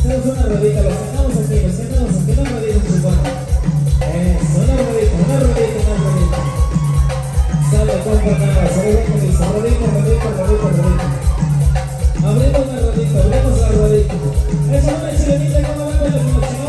Hacemos una rodita, los sacamos aquí, los sacamos aquí, una rodita, su cuerpo. Eso, una rodita, una rodita, una rodita. Sale, compa, nada, sale con eso. Rodita, rodita, rodita, rodita. Abrimos la rodita, abrimos la rodita. Eso, una chilenita, ¿cómo va lo que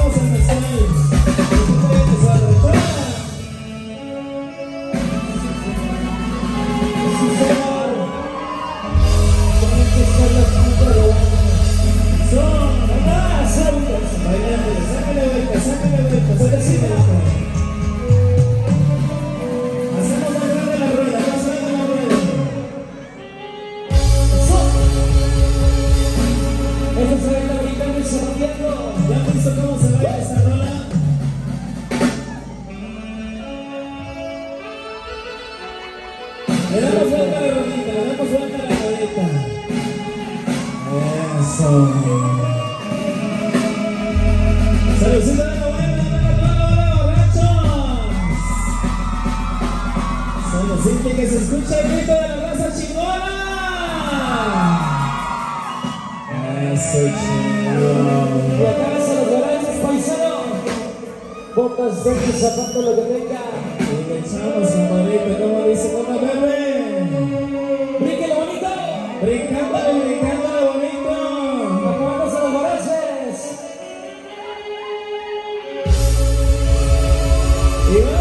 visto cómo se baila esa rola? Le damos vuelta a la rodita, le damos vuelta a la rodita. Eso. Saludcita de la buena, borrachos. Saludcita que se escucha el grito de la raza chingona. Eso chingón. Botas, veinte, zapatos, lo que tenga. Y le echamos compadrito, como dice, como bebé. ¡Bríquelo bonito! Brincándole, brincándole bonito. ¡Acabamos a los borrachos! Y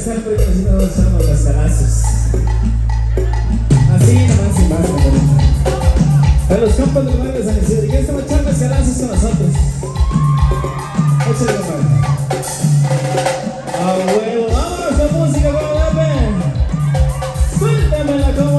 empezar por así nos echamos los calazos. Así nomás y más, ¿no? Los campos de lugares de San Isidro, ya estamos echando los calazos con nosotros. Échale la mano. A huevo, vámonos con música, con la Suéltame la cosa.